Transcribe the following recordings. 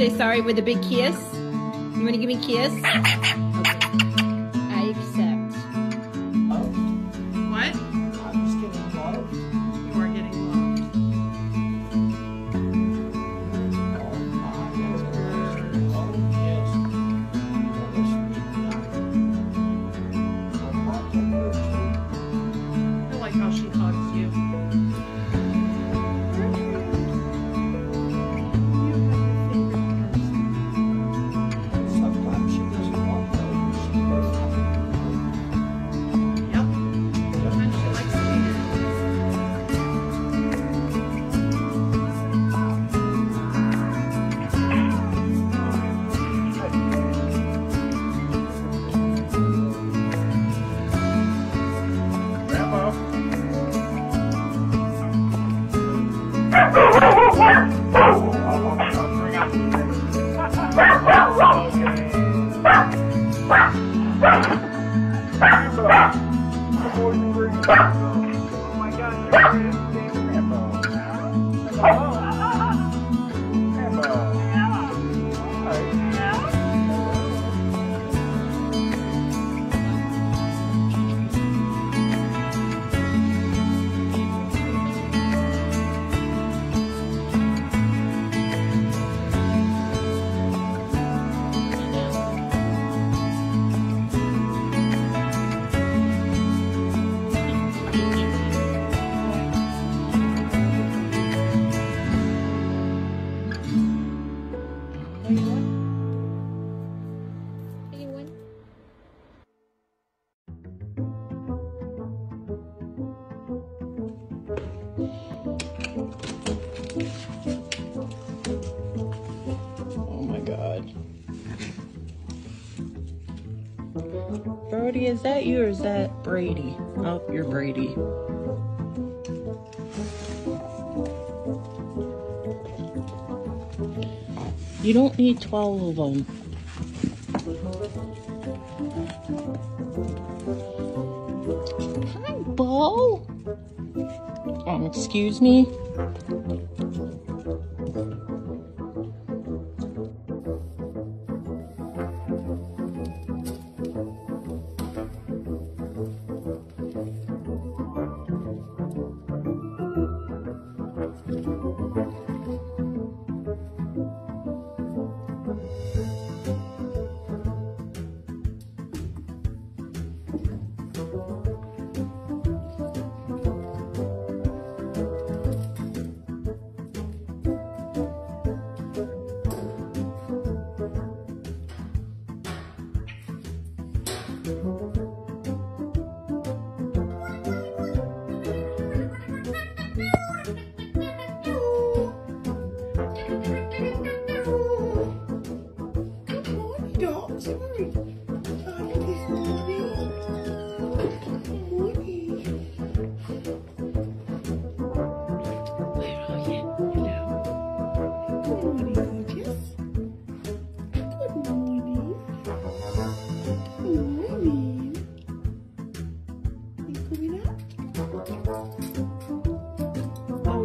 say sorry with a big kiss? You want to give me a kiss? Oh my God. Brody, is that you or is that Brady? Oh, you're Brady. You don't need 12 of them. Hi, Bo. Um, excuse me? Mm-hmm.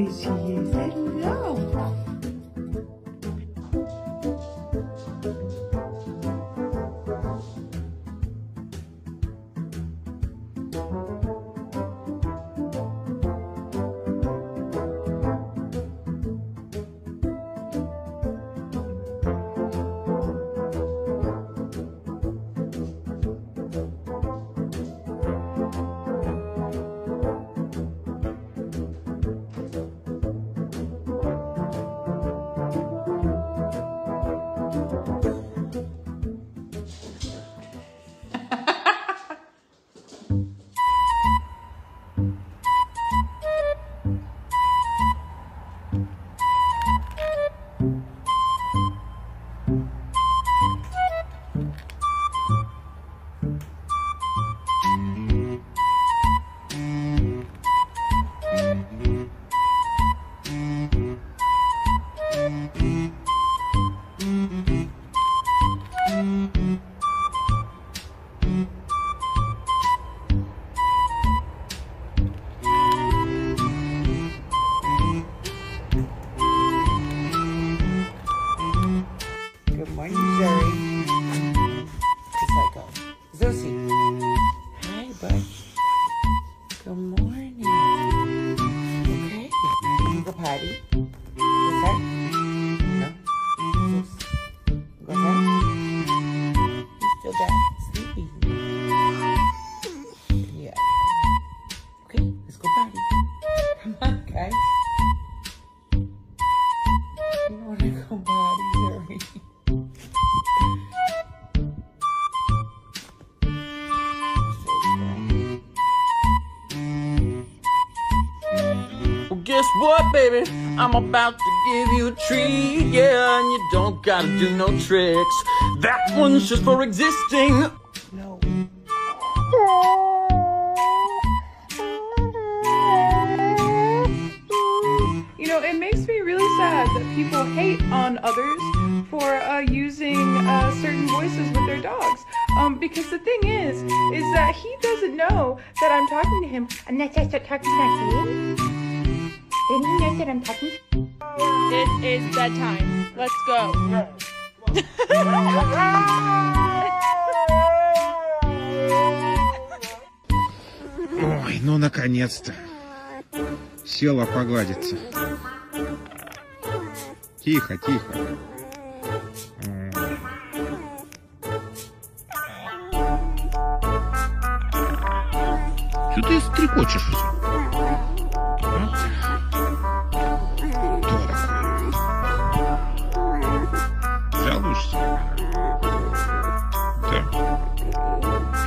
Oh, is guess what, baby? I'm about to give you a treat, yeah, and you don't gotta do no tricks. That one's just for existing. No. You know, it makes me really sad that people hate on others for uh, using uh, certain voices with their dogs. Um, because the thing is, is that he doesn't know that I'm talking to him. And that's I start talking back to him. Then he knows that I'm talking to It is bedtime. Let's go. Ой, ну наконец-то. Села погладиться. Тихо, тихо. Что ты стрекочешь?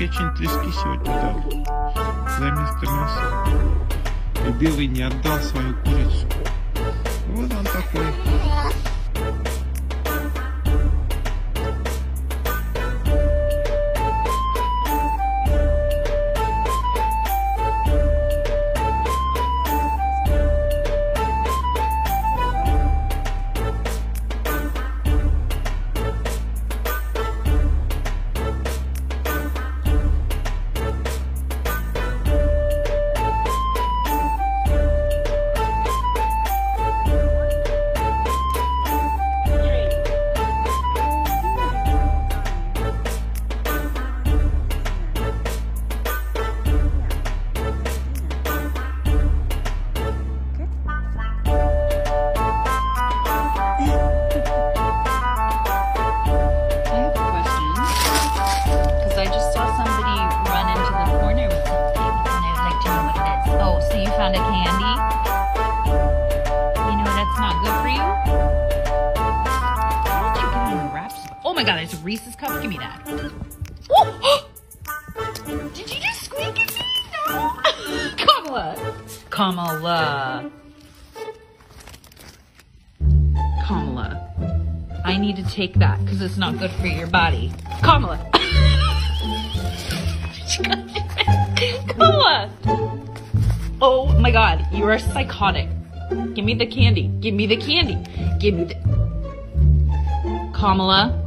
Печень трески сегодня дал за место мяса. И Белый не отдал свою курицу. Вот он такой. A candy? You know that's not good for you? Oh my god, there's a Reese's cup. Give me that. Oh! Did you just squeak at me? No. Kamala. Kamala. Kamala. I need to take that because it's not good for your body. Kamala. Kamala. Oh my god, you are psychotic. Give me the candy. Give me the candy. Give me the. Kamala.